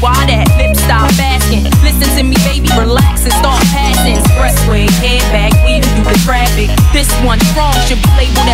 Why that? Lip stop asking. Listen to me, baby, relax and start passing. Expressway, head back, weaving through the traffic. This one's wrong, should be labeled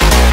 Bye.